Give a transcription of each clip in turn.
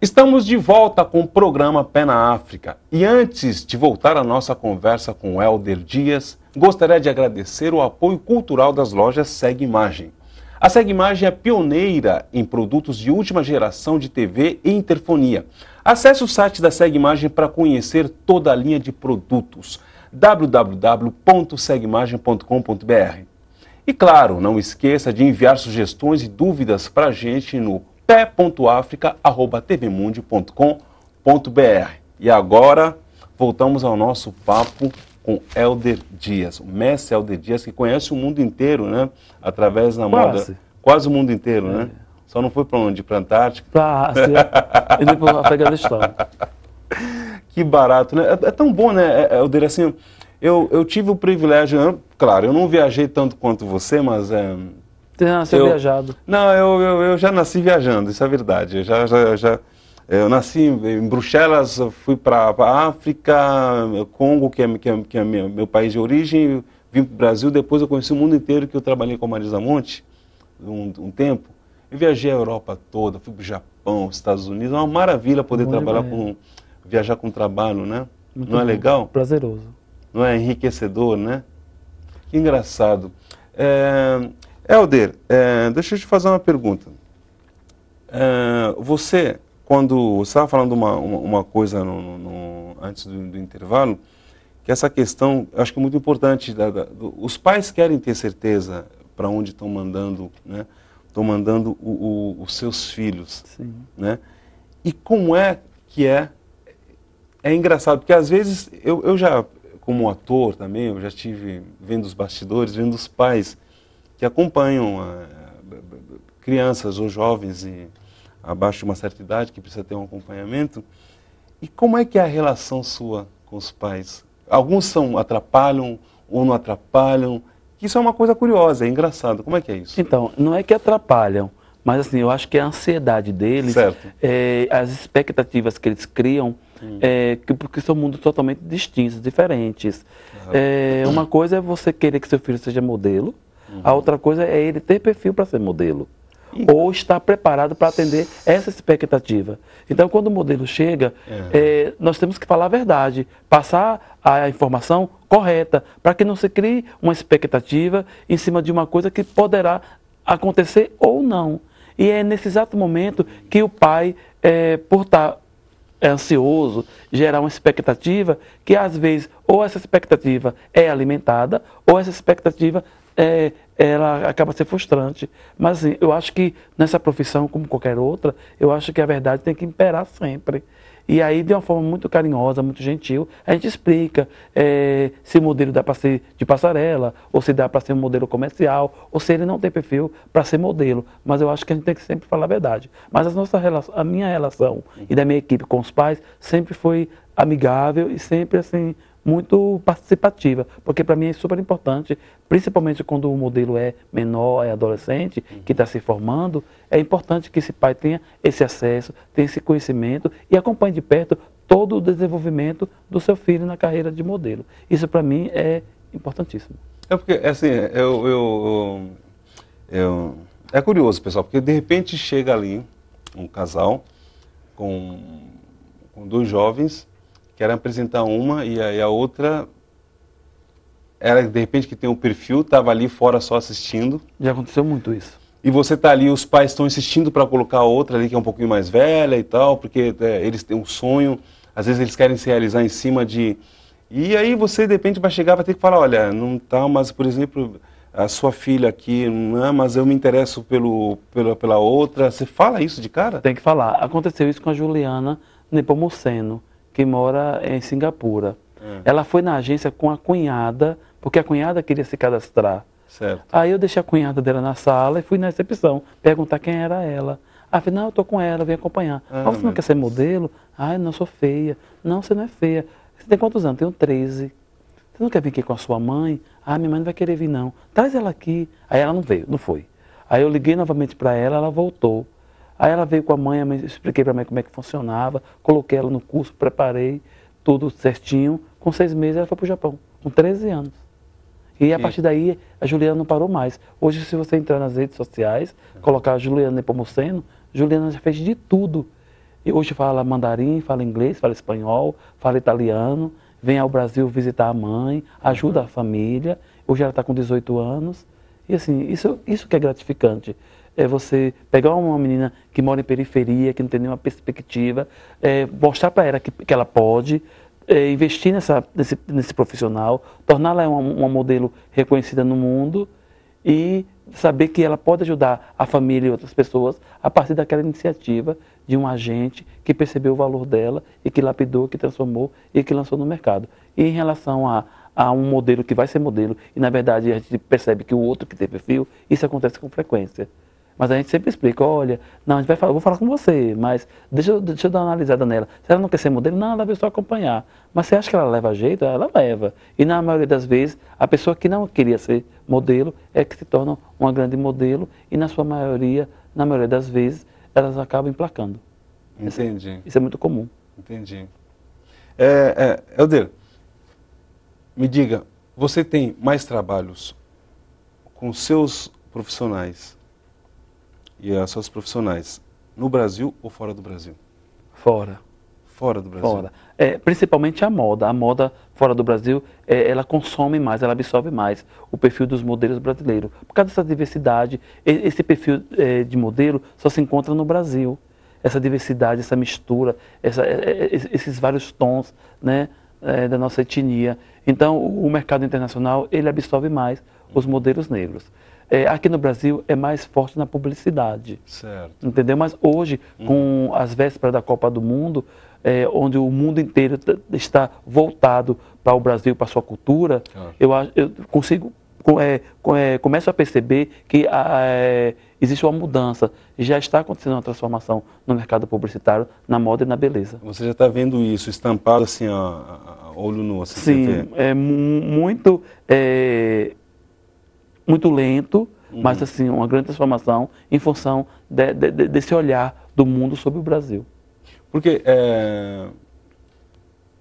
Estamos de volta com o programa Pé na África. E antes de voltar à nossa conversa com o Helder Dias, gostaria de agradecer o apoio cultural das lojas Segue Imagem. A Segue Imagem é pioneira em produtos de última geração de TV e interfonia. Acesse o site da Segue Imagem para conhecer toda a linha de produtos www.segimagem.com.br. E claro, não esqueça de enviar sugestões e dúvidas para a gente no pé.africa.tvmundi.com.br. E agora voltamos ao nosso papo com Helder Dias, o mestre Helder Dias, que conhece o mundo inteiro, né? Através da Quase. moda. Quase o mundo inteiro, né? Só não foi para onde? Para a Antártica? Pra Ásia e depois para Afeganistão. Que barato, né? É, é tão bom, né, é- Helder? Assim, eu, eu tive o privilégio, eu- claro, eu não viajei tanto quanto você, mas é, Você nasceu Eu- viajado. Não, eu, eu, eu já nasci viajando, isso é verdade. Eu já, já, já eu nasci em Bruxelas, fui para a África, Congo, que é, que é, que é meu, meu país de origem, vim para o Brasil, depois eu conheci o mundo inteiro, que eu trabalhei com a Marisa Monte um, um tempo. Eu viajei a Europa toda, fui para o Japão, Estados Unidos, é uma maravilha poder Bom trabalhar demais. com, viajar com trabalho, né? Muito Não é bom. legal? Prazeroso. Não é enriquecedor, né? Que engraçado. É, Helder, é, deixa eu te fazer uma pergunta. É, você, quando você estava falando uma, uma, uma coisa no- no- antes do, do intervalo, que essa questão, eu acho que é muito importante. da- da- do- os pais querem ter certeza para onde estão mandando, né? Estão mandando o- o- os seus filhos Sim. né? E como é que é? É engraçado, porque às vezes eu, eu já, como ator também, eu já estive vendo os bastidores, vendo os pais que acompanham ah, b- b- b- crianças ou jovens e, abaixo de uma certa idade que precisa ter um acompanhamento. E como é que é a relação sua com os pais? Alguns são atrapalham ou não atrapalham? Isso é uma coisa curiosa, é engraçado. Como é que é isso? Então, não é que atrapalham, mas assim, eu acho que a ansiedade deles, é, as expectativas que eles criam, é, que, porque são mundos totalmente distintos, diferentes. É, uma coisa é você querer que seu filho seja modelo, a outra coisa é ele ter perfil para ser modelo. Ou estar preparado para atender essa expectativa. Então, quando o modelo chega, é, nós temos que falar a verdade, passar a informação correta, para que não se crie uma expectativa em cima de uma coisa que poderá acontecer ou não. E é nesse exato momento que o pai, é, por estar é ansioso, gerar uma expectativa que às vezes ou essa expectativa é alimentada ou essa expectativa é, ela acaba sendo frustrante. Mas assim, eu acho que nessa profissão, como qualquer outra, eu acho que a verdade tem que imperar sempre. E aí, de uma forma muito carinhosa, muito gentil, a gente explica é, se o modelo dá para ser de passarela, ou se dá para ser um modelo comercial, ou se ele não tem perfil para ser modelo. Mas eu acho que a gente tem que sempre falar a verdade. Mas a, nossa relação, a minha relação e da minha equipe com os pais sempre foi amigável e sempre assim muito participativa, porque para mim é super importante, principalmente quando o modelo é menor, é adolescente, que está se formando, é importante que esse pai tenha esse acesso, tenha esse conhecimento e acompanhe de perto todo o desenvolvimento do seu filho na carreira de modelo. Isso para mim é importantíssimo. É porque, assim, eu, eu, eu- é curioso, pessoal, porque de repente chega ali um casal com, com dois jovens, querem apresentar uma e a, e a outra, era de repente que tem um perfil, estava ali fora só assistindo, Já aconteceu muito isso. e você tá ali, os pais estão insistindo para colocar a outra ali que é um pouquinho mais velha e tal, porque é, eles têm um sonho, às vezes eles querem se realizar em cima de. E aí você de repente vai chegar, vai ter que falar, olha, não tá, mas por exemplo, a sua filha aqui, não é, mas eu me interesso pelo, pela, pela outra. Você fala isso de cara? Tem que falar. Aconteceu isso com a Juliana Nepomuceno, que mora em Singapura. Ela foi na agência com a cunhada, porque a cunhada queria se cadastrar. Certo. Aí eu deixei a cunhada dela na sala e fui na recepção perguntar quem era ela. Aí eu tô com ela, vem acompanhar. Ah, Ah, você não quer ser modelo? Ai, não, sou feia. Não, você não é feia. Você tem quantos anos? Tenho 13. Você não quer vir aqui com a sua mãe? Ah, minha mãe não vai querer vir, não. Traz ela aqui. Aí ela não veio, não foi. Aí eu liguei novamente para ela, ela voltou. Aí ela veio com a mãe, a mãe expliquei para a mãe como é que funcionava, coloquei ela no curso, preparei tudo certinho. Com seis meses ela foi para o Japão, com 13 anos. E a partir daí, a Juliana não parou mais. Hoje, se você entrar nas redes sociais, colocar Juliana Nepomuceno, Juliana já fez de tudo. E hoje fala mandarim, fala inglês, fala espanhol, fala italiano, vem ao Brasil visitar a mãe, ajuda a família. Hoje ela está com 18 anos. E assim, isso, isso que é gratificante. É você pegar uma menina que mora em periferia, que não tem nenhuma perspectiva, é, mostrar para ela que, que ela pode, é, investir nessa, nesse, nesse profissional, torná-la uma, uma modelo reconhecida no mundo e saber que ela pode ajudar a família e outras pessoas a partir daquela iniciativa de um agente que percebeu o valor dela e que lapidou, que transformou e que lançou no mercado. E em relação a, a um modelo que vai ser modelo, e na verdade a gente percebe que o outro que tem perfil, isso acontece com frequência. Mas a gente sempre explica, olha, não, a gente vai falar, vou falar com você, mas deixa, deixa eu dar uma analisada nela. Se ela não quer ser modelo, não, ela vai só acompanhar. Mas você acha que ela leva jeito? Ela leva. E na maioria das vezes, a pessoa que não queria ser modelo é que se torna uma grande modelo e na sua maioria, na maioria das vezes, elas acabam emplacando. Entendi. Isso, isso é muito comum. Entendi. É, é, Helder, me diga, você tem mais trabalhos com seus profissionais e as suas profissionais no Brasil ou fora do Brasil? Fora. Fora do Brasil? Fora. É, principalmente a moda. A moda fora do Brasil, é, ela consome mais, ela absorve mais o perfil dos modelos brasileiros. Por causa dessa diversidade, esse perfil é, de modelo só se encontra no Brasil. Essa diversidade, essa mistura, essa, é, é, esses vários tons né, é, da nossa etnia. Então, o mercado internacional, ele absorve mais os modelos negros. É, aqui no Brasil é mais forte na publicidade. Certo. Entendeu? Mas hoje, uhum. com as vésperas da Copa do Mundo, é, onde o mundo inteiro está voltado para o Brasil, para a sua cultura, ah. eu, eu consigo, é, é, começo a perceber que a, é, existe uma mudança. Já está acontecendo uma transformação no mercado publicitário, na moda e na beleza. Você já está vendo isso estampado assim, a, a olho nu? Assim, Sim, é muito é, muito lento, uhum. mas assim, uma grande transformação em função de, de, de, desse olhar do mundo sobre o Brasil. Porque, é...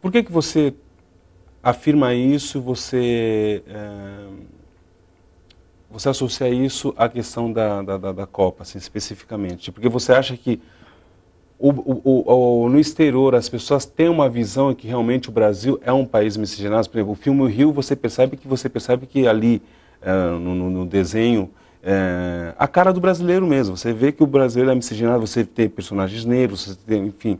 por que, que você afirma isso, você, é... você associa isso à questão da, da, da, Copa, assim, especificamente? Porque você acha que o, o, o, no exterior as pessoas têm uma visão que realmente o Brasil é um país miscigenado. Por exemplo, o filme Rio, você percebe que você percebe que ali no, no, desenho, é, a cara do brasileiro mesmo. Você vê que o brasileiro é miscigenado, você tem personagens negros, você tem, enfim.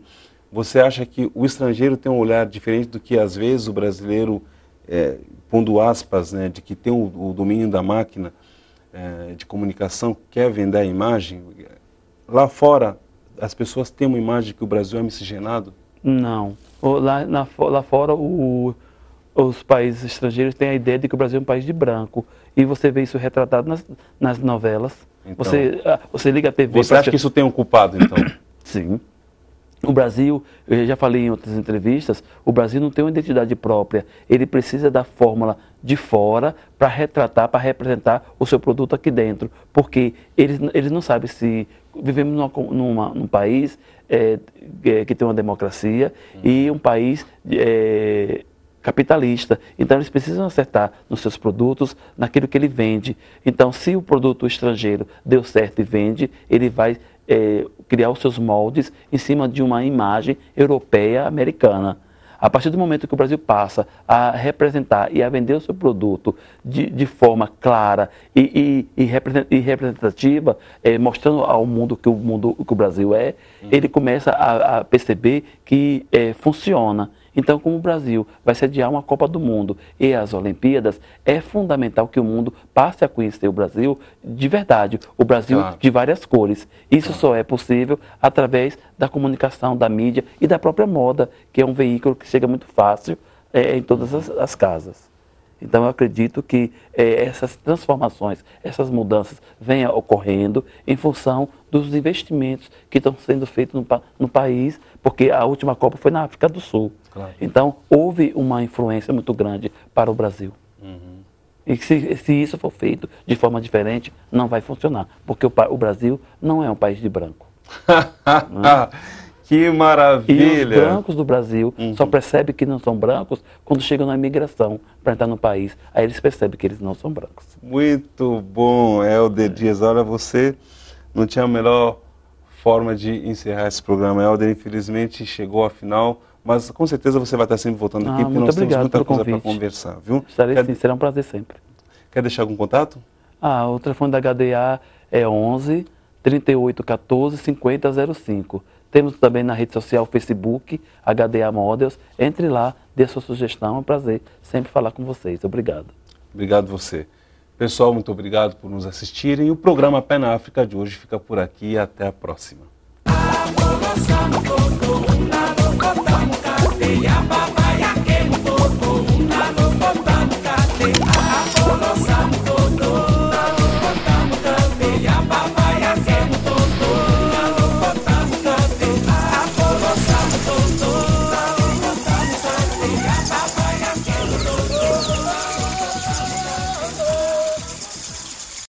Você acha que o estrangeiro tem um olhar diferente do que às vezes o brasileiro, é, pondo aspas, né, de que tem o, o domínio da máquina é, de comunicação, quer vender a imagem? Lá fora, as pessoas têm uma imagem que o Brasil é miscigenado? Não. Lá, na, lá fora, o, os países estrangeiros têm a ideia de que o Brasil é um país de branco. E você vê isso retratado nas, nas novelas. Então, você, ah, você liga a TV. Você acha que isso tem um culpado, então? Sim. O Brasil, eu já falei em outras entrevistas, o Brasil não tem uma identidade própria. Ele precisa da fórmula de fora para retratar, para representar o seu produto aqui dentro. Porque eles, eles não sabem se vivemos numa, numa num país é, é, que tem uma democracia hum. e um país é, capitalista. Então eles precisam acertar nos seus produtos, naquilo que ele vende. Então, se o produto estrangeiro deu certo e vende, ele vai é, criar os seus moldes em cima de uma imagem europeia americana. A partir do momento que o Brasil passa a representar e a vender o seu produto de, de forma clara e, e, e representativa, é, mostrando ao mundo que o mundo que o Brasil é, uhum. ele começa a, a perceber que é, funciona. Então, como o Brasil vai sediar uma Copa do Mundo e as Olimpíadas, é fundamental que o mundo passe a conhecer o Brasil de verdade, o Brasil claro. de várias cores. Isso claro. só é possível através da comunicação, da mídia e da própria moda, que é um veículo que chega muito fácil é, em todas as, as casas. Então, eu acredito que é, essas transformações, essas mudanças venham ocorrendo em função dos investimentos que estão sendo feitos no, no país, porque a última Copa foi na África do Sul. Claro. Então, houve uma influência muito grande para o Brasil. Uhum. E se, se, isso for feito de forma diferente, não vai funcionar, porque o, o Brasil não é um país de branco. Que maravilha! E os brancos do Brasil uhum. só percebem que não são brancos quando chegam na imigração para entrar no país. Aí eles percebem que eles não são brancos. Muito bom, Helder Dias. Olha, você não tinha a melhor forma de encerrar esse programa. Helder, infelizmente, chegou à final, mas com certeza você vai estar sempre voltando aqui, ah, porque nós temos muita coisa para conversar, viu? Estarei Quer... sim, será um prazer sempre. Quer deixar algum contato? Ah, o telefone da HDA é 11 3814 5005. Temos também na rede social Facebook, HDA Models. Entre lá, dê a sua sugestão. É um prazer sempre falar com vocês. Obrigado. Obrigado você. Pessoal, muito obrigado por nos assistirem. O programa Pé na África de hoje fica por aqui. Até a próxima.